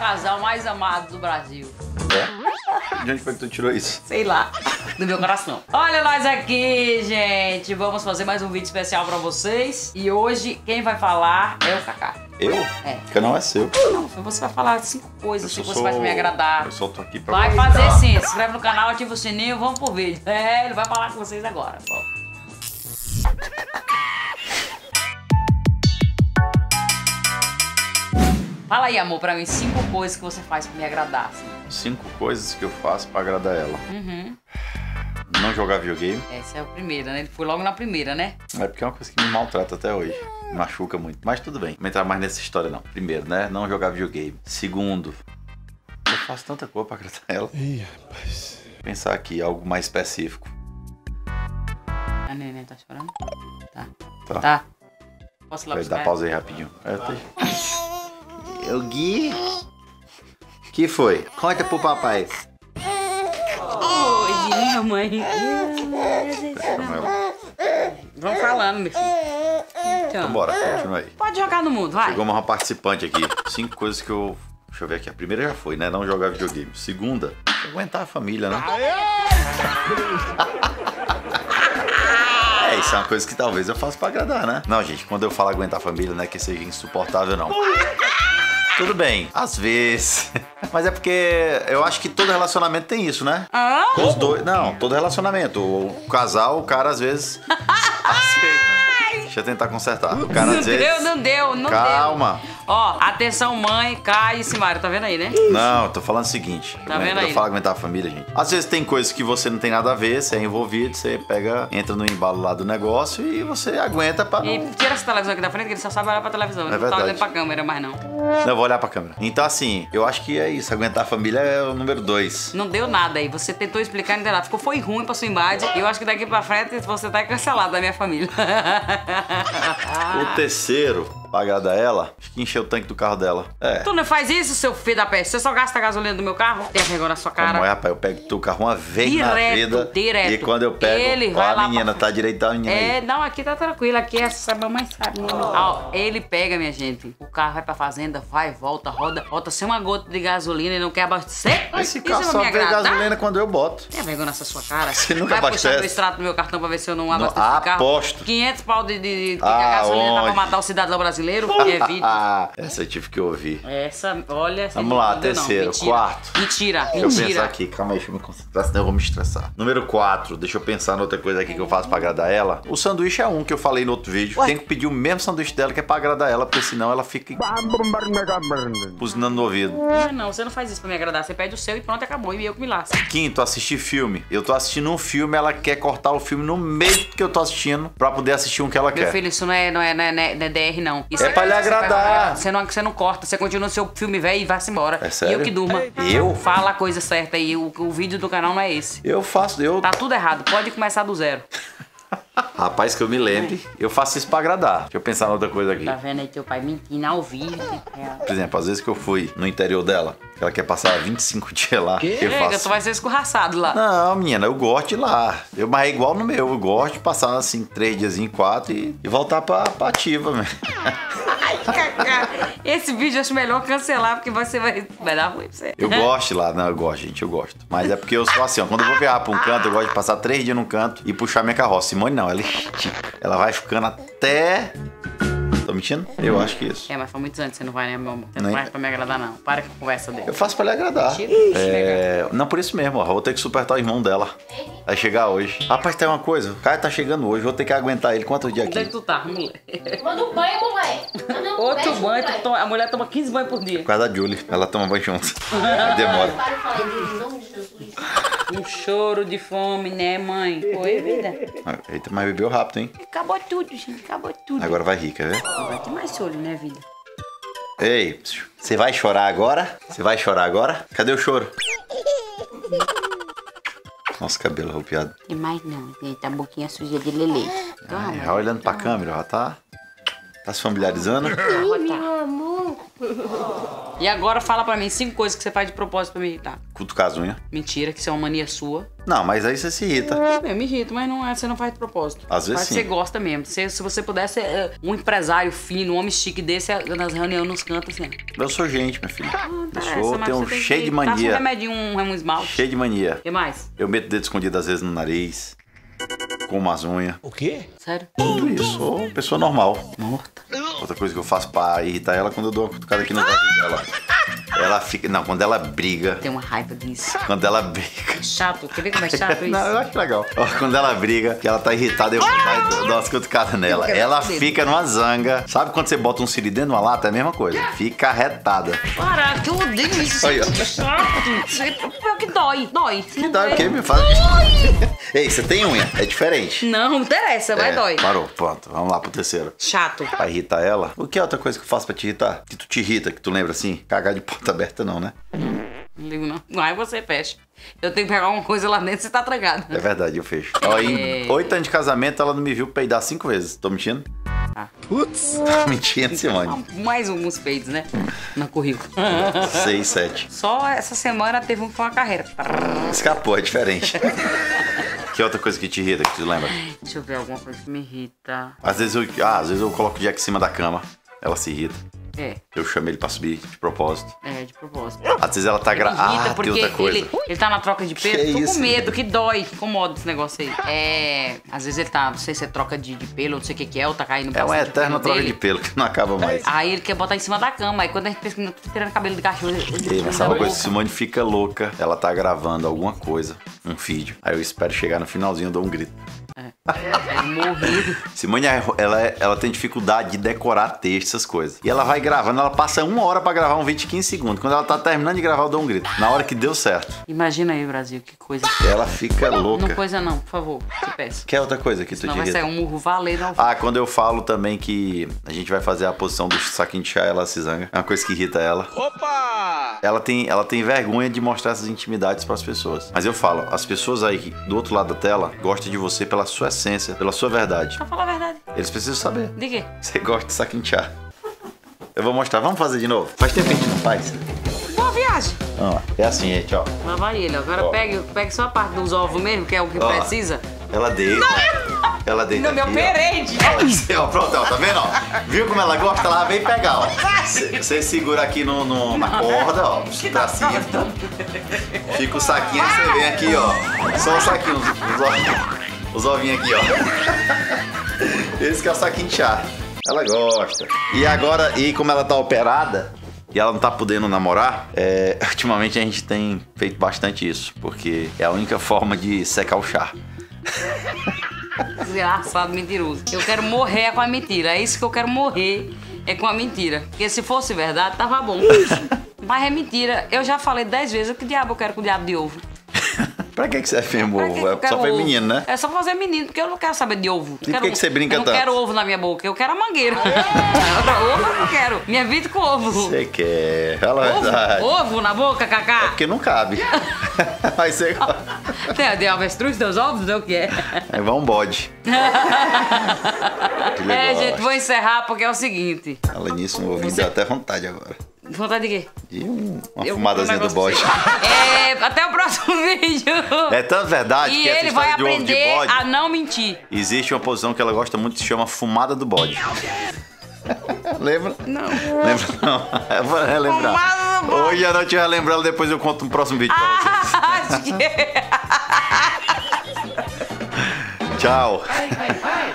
casal mais amado do Brasil. É? De onde foi que tu tirou isso? Sei lá, do meu coração. Olha nós aqui, gente. Vamos fazer mais um vídeo especial pra vocês. E hoje, quem vai falar é o Kaká. Eu? É. O canal é seu. Não, você vai falar cinco coisas que você vai sou- me agradar. Eu só tô aqui pra Vai fazer sim. Se inscreve no canal, ativa o sininho, vamos pro vídeo. É, ele vai falar com vocês agora. Bom. Fala aí, amor, pra mim, cinco coisas que você faz pra me agradar. assim. Cinco coisas que eu faço pra agradar ela. Uhum. Não jogar videogame. Essa é a primeira, né? Ele foi logo na primeira, né? É porque é uma coisa que me maltrata até hoje. Me machuca muito. Mas tudo bem. Não vou entrar mais nessa história, não. Primeiro, né? Não jogar videogame. Segundo, eu faço tanta coisa pra agradar ela. Ih, rapaz. Pensar aqui, algo mais específico. A neném tá chorando? Tá. Tá. Tá. Posso ir lá Vai buscar? dar pausa aí rapidinho. É, tá aí. Eu Gui. Que foi? Conta pro papai. Oi, minha mãe. Calma, ela. Vamos falando, meu filho. Então, Então bora, continua aí. pode jogar no mundo, vai. Chegou uma participante aqui. Cinco coisas que eu. Deixa eu ver aqui. A primeira já foi, né? Não jogar videogame. Segunda, aguentar a família, né? É, isso é uma coisa que talvez eu faça pra agradar, né? Não, gente, quando eu falo aguentar a família, não é que seja insuportável, não. Tudo bem, às vezes. Mas é porque eu acho que todo relacionamento tem isso, né? Ah? Os dois. Não, todo relacionamento. O casal, o cara às vezes aceita. Deixa eu tentar consertar. O cara Não às vezes. deu, não deu, não Calma. deu. Ó, atenção mãe, Caio e Simário, tá vendo aí, né? Não, eu tô falando o seguinte. Tá Quando vendo eu aí? falo aguentar a família, gente. Às vezes tem coisas que você não tem nada a ver, você é envolvido, você pega, entra no embalo lá do negócio e você aguenta pra. E tira essa televisão aqui da frente, que ele só sabe olhar pra televisão. Ele não tá verdade. olhando pra câmera mais, não. Não, eu vou olhar pra câmera. Então, assim, eu acho que é isso. Aguentar a família é o número dois. Não deu nada aí. Você tentou explicar, não deu nada. Ficou, foi ruim pra sua imagem. E eu acho que daqui pra frente você tá cancelado da minha família. O terceiro, pra agradar ela, acho que encher o tanque do carro dela. É. tu não faz isso, seu filho da peste? Você só gasta a gasolina do meu carro? Tem vergonha na sua cara. Como é, rapaz? Eu pego teu carro uma vez na Direto, vida. direto. E quando eu pego, Ele ó, vai a lá menina pra- tá direita, a menina É, aí. não, aqui tá tranquilo, aqui essa mamãe sabe. né? Ó, ele pega, minha gente, o carro vai pra fazenda, vai, volta, roda, volta sem uma gota de gasolina e não quer abastecer. Esse Isso carro só vê gasolina quando eu boto. Tem vergonha nessa sua cara. Você nunca Vai puxar abastece? meu extrato do meu cartão pra ver se eu não Não, abasteço esse carro. aposto. 500 pau de, de, de que Ah, a gasolina dá pra onde? matar o cidadão brasileiro. Evite. Essa eu tive que ouvir. Essa, olha... essa Vamos lá, não. terceiro, Mentira. quarto. Mentira, Deixa eu pensar mentira. aqui, calma aí, deixa eu me concentrar, senão eu vou me estressar. Número 4, deixa eu pensar noutra coisa aqui que eu faço pra agradar ela. O sanduíche é um que eu falei no outro vídeo. Tem que pedir o mesmo sanduíche dela que é pra agradar ela, porque senão ela fica buzinando no ouvido. Não, não, você não faz isso pra me agradar. Você pede o seu e pronto, acabou. E eu que me lasco. Quinto, assistir filme. Eu tô assistindo um filme, ela quer cortar o filme no meio que eu tô assistindo pra poder assistir um que ela Meu quer. filho, isso não é, não é, não é, não é, não é DR, não. Isso É pra lhe agradar. Você não, você não corta, você continua o seu filme velho e vai-se embora. É sério? E eu que durma. Eu? Fala a coisa certa aí. O, o vídeo do canal não é esse. Eu faço, eu. Tá tudo errado. Pode começar do zero. Rapaz, que eu me lembre, eu faço isso pra agradar. Deixa eu pensar em outra coisa aqui. Tá vendo aí teu pai mentindo ao vivo? É. Por exemplo, às vezes que eu fui no interior dela, que ela quer passar 25 dias lá, eu Chega, faço. tu vai ser escorraçado lá. Não, menina, eu gosto de ir lá. Eu, mas é igual no meu. Eu gosto de passar assim, três dias em quatro e, e voltar pra, pra ativa, né? Esse vídeo eu acho melhor cancelar, porque você vai, vai dar ruim pra você. Eu gosto lá, não, eu gosto, gente, eu gosto. Mas é porque eu sou assim, ó, quando eu vou viajar pra um canto, eu gosto de passar três dias num canto e puxar minha carroça. Simone não, ela estica. Ela vai ficando até. Tô mentindo? Eu acho que isso. É, mas foi muitos anos que você não vai, né, meu amor? Você não Nem- vai pra me agradar, não. Para com a conversa dele. Eu faço pra lhe agradar. Mentira. É, não por isso mesmo, ó. Vou ter que superar o irmão dela. Vai chegar hoje. Rapaz, tem uma coisa. O cara tá chegando hoje, vou ter que aguentar ele quantos dias Onde é aqui? que tu tá, mulher? Manda um banho, mulher. Manda um Outro beijo, banho, tu mulher. toma- a mulher toma 15 banhos por dia. Por causa da Julie. Ela toma banho junto. Demora. Para de falar em nome de Jesus. Um choro de fome, né, mãe? Foi, vida. Eita, mas bebeu rápido, hein? Acabou tudo, gente. Acabou tudo. Agora vai rir, quer ver? Vai ter mais choro, né, vida? Ei, você vai chorar agora? Você vai chorar agora? Cadê o choro? Nossa, cabelo arrupiado. Tem mais não. Tem a boquinha suja de lele. Toma. É, olhando pra câmera, já tá. Tá se familiarizando? Meu amor, E agora fala pra mim cinco coisas que você faz de propósito pra me irritar. Cutucar as unhas. Mentira, que isso é uma mania sua. Não, mas aí você se irrita. Eu me irrito, mas não é, você não faz de propósito. Às vezes que sim. você gosta mesmo. Se, se você pudesse ser um empresário fino, um homem chique desse, nas reuniões nos cantos, assim. Eu sou gente, minha filha. Eu Interessa, sou, mas tenho você um cheio que- de Passa um mania. remedinho, um, um esmalte. Cheio de mania. O que mais? Eu meto dedo escondido às vezes no nariz. Como as unhas. O quê? Sério? Tudo isso. Sou pessoa normal. Morta. Outra coisa que eu faço pra irritar ela é quando eu dou uma cutucada aqui no nariz dela. Ela fica. Não, quando ela briga. Tem uma raiva disso. Quando ela briga. Chato. Quer ver como é chato isso? Não, eu acho legal. Quando ela briga, que ela tá irritada, eu dou umas cutucadas nela. Ela fica numa zanga. Sabe quando você bota um siri dentro de uma lata? É a mesma coisa. Fica arretada. Para, que eu odeio isso. Ó. É chato. Isso é dói. Dói. Que dá o quê? Me faz. Ei, você tem unha? É diferente. Não, não interessa, vai É, dói. Parou, pronto. Vamos lá pro terceiro. Chato. Pra irritar ela? O que é outra coisa que eu faço pra te irritar? Que tu te irrita, que tu lembra assim? Cagar de porta aberta não, né? Não ligo não. Vai você fecha. Eu tenho que pegar uma coisa lá dentro e você tá trancado. É verdade, eu fecho. Ó, em É. oito anos de casamento, ela não me viu peidar cinco vezes. Tô mentindo? Ah. Putz. Tô mentindo, Simone. Mais alguns peidos, né? No currículo. Seis, sete. Só essa semana teve um foi uma carreira. Escapou, é diferente. que outra coisa que te irrita, que tu lembra? Deixa eu ver alguma coisa que me irrita. Às vezes eu, ah, às vezes eu coloco o Jack em cima da cama. Ela se irrita. É, Eu chamo ele pra subir de propósito. é, de propósito. Às vezes ela tá gra... Me irrita Ah, tem outra coisa. ele, ele tá na troca de Que pelo. Tô isso? com medo, que dói, incomoda esse negócio aí. É. Às vezes ele tá, não sei se é troca de, de pelo, não sei o que, que é, ou tá caindo É uma eterna troca dele. de pelo que não acaba mais. Aí ele quer botar em cima da cama. Aí quando a gente pensa que não tô tirando cabelo de cachorro, ele Ei, mas sabe uma coisa? Simone fica louca. Ela tá gravando alguma coisa, um vídeo. Aí eu espero chegar no finalzinho e dou um grito. É morrido. Simone, ela, é- ela tem dificuldade de decorar texto, essas coisas. E ela vai gravando, ela passa uma hora pra gravar um vídeo de 15 segundos. Quando ela tá terminando de gravar, eu dou um grito. Na hora que deu certo. Imagina aí, Brasil, que coisa. Ela fica Não louca. coisa não, por favor, te peço. Quer outra coisa que tu Senão te vai sair um murro valendo ao Ah, quando eu falo também que a gente vai fazer a posição do saquinho de chá, ela se zanga. É uma coisa que irrita ela. Opa! Ela tem, ela tem vergonha de mostrar essas intimidades pras pessoas. Mas eu falo, as pessoas aí do outro lado da tela gostam de você pela sua essência, pela sua verdade. Pra falar a verdade. Eles precisam saber. De quê? Você gosta de chá. Eu vou mostrar. Vamos fazer de novo? Faz tempo que a gente não faz. Boa viagem. Vamos lá. É assim, gente, ó. Lá vai ele. Agora Ó. pegue, pegue só a parte dos ovos mesmo, que é o que Ó. precisa. Ela deita. Ela deita Não me aqui, ó. pronto, ó, tá vendo? Ó? Viu como ela gosta? Ela vem pegar, ó. Você segura aqui no, no- na corda, ó, pra cima. Fica o saquinho, você vem aqui, ó. Só o saquinho, os, os. Os ovinhos aqui, ó. Esse que é o saquinho de chá. Ela gosta. E agora, e como ela tá operada, e ela não tá podendo namorar, é, ultimamente a gente tem feito bastante isso, porque é a única forma de secar o chá. Desgraçado, mentiroso. Eu quero morrer é com a mentira. É isso que eu quero morrer, é com a mentira. Porque se fosse verdade, tava bom. Mas é mentira. Eu já falei dez vezes o que diabo eu quero com o diabo de ovo. Pra que, que você é que ovo? eu É só feminino, né? É só pra fazer menino, porque eu não quero saber de ovo. E por que que você brinca Eu não tanto? quero ovo na minha boca, eu quero a mangueira. ovo eu não quero. Minha vida com ovo. Você quer, fala a verdade. Ovo, ovo na boca, É Cacá. porque não cabe. Mas você gosta. Tem de avestruz, teus ovos, não o que é. Vai um bode. É, gente, vou encerrar porque é o seguinte. Fala nisso, um ovinho deu até vontade agora. Vontade de quê? De um- uma Eu fumadazinha vou do um bode. É, até o próximo vídeo. É tanto verdade E que essa ele vai aprender bode. a não mentir. Existe uma posição que ela gosta muito que se chama fumada do bode. Lembra? Não. Lembra não? Eu vou relembrar. Hoje à noite eu relembrar, depois eu conto no próximo vídeo pra vocês. Acho que... Tchau. Vai, vai, vai.